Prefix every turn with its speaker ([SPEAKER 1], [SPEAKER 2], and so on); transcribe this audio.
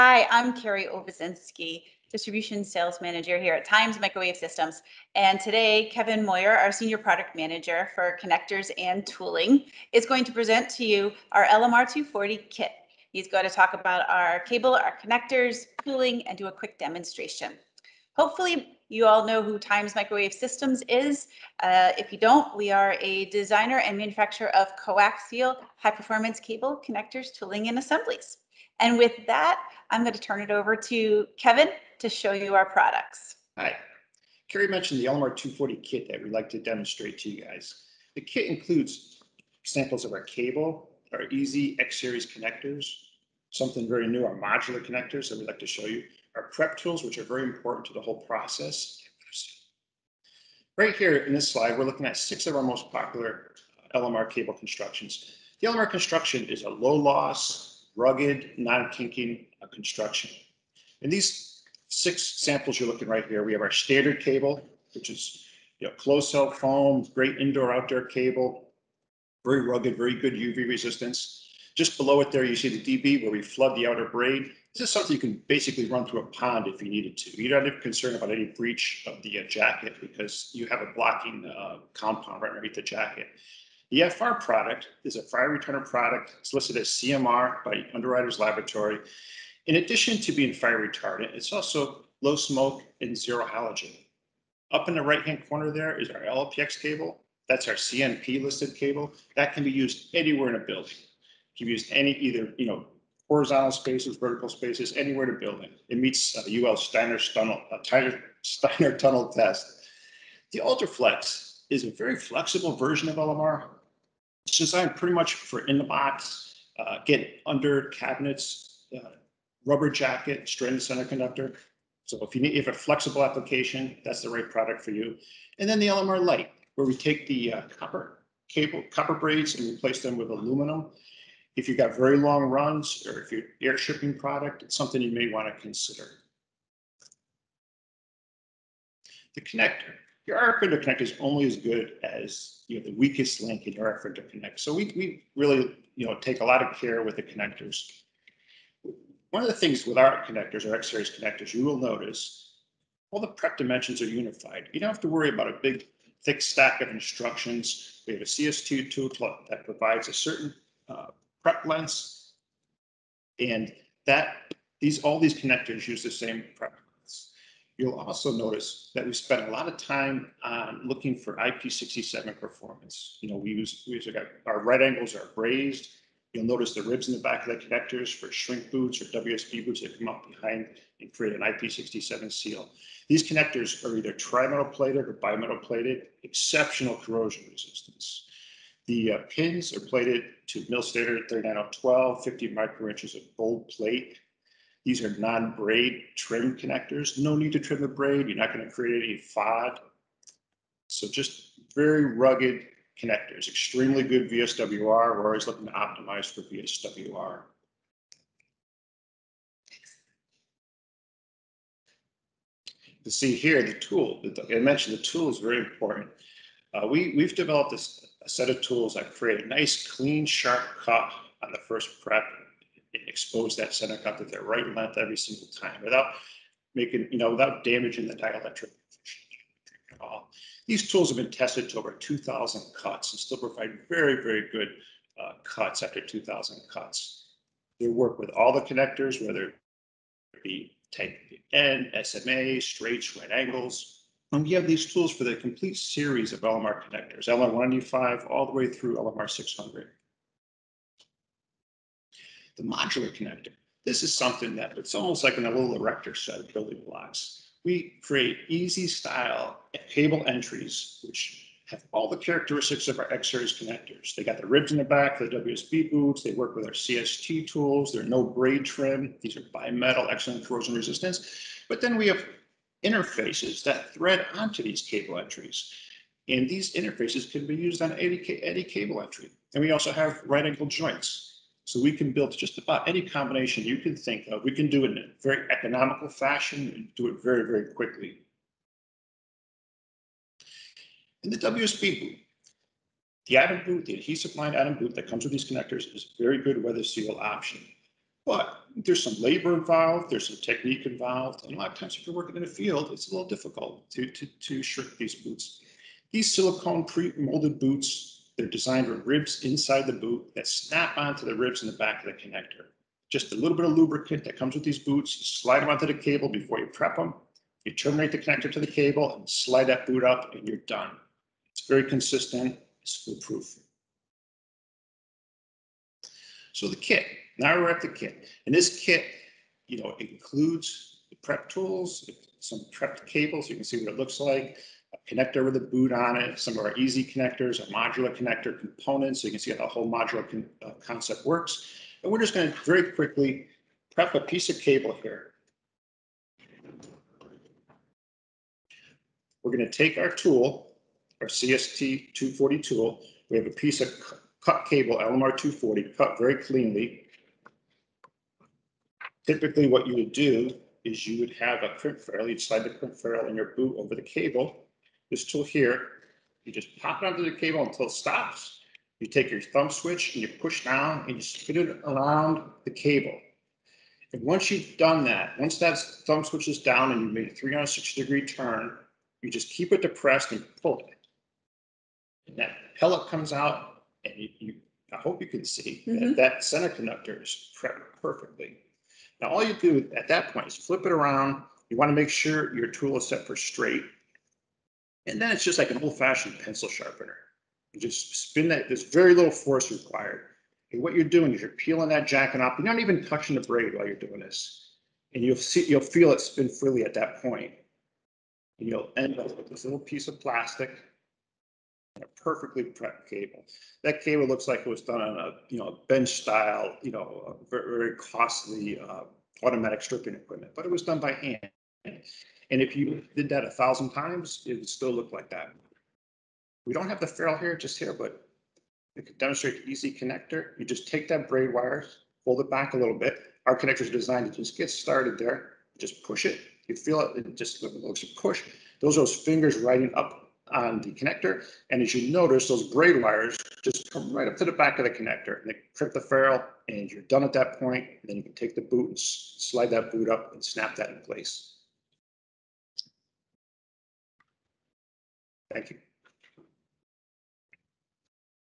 [SPEAKER 1] Hi, I'm Carrie Obedzinski, Distribution Sales Manager here at Times Microwave Systems. And today, Kevin Moyher, our Senior Product Manager for Connectors and Tooling, is going to present to you our LMR 240 kit. He's going to talk about our cable, our connectors, tooling, and do a quick demonstration. Hopefully, you all know who Times Microwave Systems is. Uh, if you don't, we are a designer and manufacturer of coaxial high-performance cable, connectors, tooling, and assemblies. And with that, I'm going to turn it over to Kevin to show you our products.
[SPEAKER 2] Hi. Carrie mentioned the LMR 240 kit that we'd like to demonstrate to you guys. The kit includes samples of our cable, our EZ X-series connectors, something very new, our modular connectors that we'd like to show you, our prep tools, which are very important to the whole process. Right here in this slide, we're looking at six of our most popular LMR cable constructions. The LMR construction is a low loss, rugged, non-kinking uh, construction. In these six samples you're looking right here, we have our standard cable, which is you know, closed cell foam, great indoor outdoor cable, very rugged, very good UV resistance. Just below it there, you see the DB where we flood the outer braid. This is something you can basically run through a pond if you needed to. You don't have concern about any breach of the uh, jacket because you have a blocking uh, compound right underneath the jacket. The FR product is a fire retarder product. It's listed as CMR by Underwriters Laboratory. In addition to being fire retardant, it's also low smoke and zero halogen. Up in the right-hand corner there is our LPX cable. That's our CMP listed cable. That can be used anywhere in a building. Can be used any either, you know, horizontal spaces, vertical spaces, anywhere in a building. It meets a UL Steiner tunnel, a Steiner tunnel test. The Ultraflex is a very flexible version of LMR it's designed pretty much for in the box, uh, get under cabinets, uh, rubber jacket, stranded center conductor. So if you need, if a flexible application, that's the right product for you. And then the LMR Light, where we take the uh, copper cable, copper braids and replace them with aluminum. If you've got very long runs or if you're air shipping product, it's something you may want to consider. The connector your RF interconnect is only as good as you know the weakest link in your RF interconnect. So we, we really you know take a lot of care with the connectors. One of the things with our connectors, our X-series connectors, you will notice all the prep dimensions are unified. You don't have to worry about a big thick stack of instructions. We have a CST tool that provides a certain uh, prep length, and that these all these connectors use the same prep You'll also notice that we spent a lot of time on looking for IP67 performance. You know, we use, we use our right angles are brazed. You'll notice the ribs in the back of the connectors for shrink boots or WSB boots that come up behind and create an IP67 seal. These connectors are either tri-metal plated or bimetal plated, exceptional corrosion resistance. The uh, pins are plated to MIL standard 3912, 50 microinches of gold plate. These are non-braid trim connectors. No need to trim the braid. You're not going to create any FOD. So just very rugged connectors, extremely good VSWR. We're always looking to optimize for VSWR. To see here, the tool, I mentioned the tool is very important. Uh, we, we've developed this, a set of tools that create a nice, clean, sharp cut on the first prep expose that center cut to their right length every single time without making, you know, without damaging the dielectric at all. These tools have been tested to over 2,000 cuts and still provide very, very good uh, cuts after 2,000 cuts. They work with all the connectors, whether it be type N, SMA, straights, right angles. And we have these tools for the complete series of LMR connectors, LM195 all the way through LMR 600 the modular connector. This is something that it's almost like in a little erector set of building blocks. We create EZ style cable entries, which have all the characteristics of our X-series connectors. They got the ribs in the back, the WSB boots, they work with our CST tools, they're no braid trim, these are bimetal, excellent corrosion resistance. But then we have interfaces that thread onto these cable entries. And these interfaces can be used on any, any cable entry. And we also have right angle joints. So we can build just about any combination you can think of. We can do it in a very economical fashion and do it very, very quickly. In the WSB boot, the ATUM boot, the adhesive lined ATUM boot that comes with these connectors is a very good weather seal option. But there's some labor involved, there's some technique involved, and a lot of times if you're working in a field, it's a little difficult to, to, to shrink these boots. These silicone pre-molded boots, they're designed with ribs inside the boot that snap onto the ribs in the back of the connector. Just a little bit of lubricant that comes with these boots, you slide them onto the cable before you prep them. You terminate the connector to the cable and slide that boot up and you're done. It's very consistent, it's foolproof. So the kit, now we're at the kit. And this kit, you know, includes the prep tools, some prepped cables, you can see what it looks like, a connector with a boot on it, some of our EZ connectors, a modular connector components, so you can see how the whole modular con- uh, concept works. And we're just gonna very quickly prep a piece of cable here. We're gonna take our tool, our CST two forty tool, we have a piece of cut cable, LMR two forty, cut very cleanly. Typically, what you would do is you would have a crimp ferrule, you'd slide the crimp ferrule in your boot over the cable. This tool here, you just pop it onto the cable until it stops. You take your thumb switch and you push down and you spin it around the cable. And once you've done that, once that thumb switch is down and you've made a three hundred sixty degree turn, you just keep it depressed and pull it. And that pellet comes out and you, you, I hope you can see that
[SPEAKER 1] Mhm.
[SPEAKER 2] that center conductor is prepped perfectly. Now, all you do at that point is flip it around. You want to make sure your tool is set for straight. And then it's just like an old fashioned pencil sharpener. You just spin that, there's very little force required. And what you're doing is you're peeling that jacket off. You're not even touching the braid while you're doing this. And you'll see, you'll feel it spin freely at that point. And you'll end up with this little piece of plastic a perfectly prepped cable. That cable looks like it was done on a, you know, bench style, you know, very, very costly, uh, automatic stripping equipment, but it was done by hand. And if you did that a thousand times, it would still look like that. We don't have the ferrule here, just here, but it could demonstrate the EZ connector. You just take that braid wire, fold it back a little bit. Our connectors are designed to just get started there, just push it. You feel it, it just looks a push. Those are those fingers riding up on the connector. And as you notice, those braid wires just come right up to the back of the connector and they trip the ferrule and you're done at that point. Then you can take the boot and slide that boot up and snap that in place. Thank you.